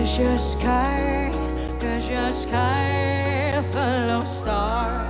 Cause your sky, cause your sky, fellow star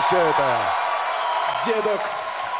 все это. Дедокс.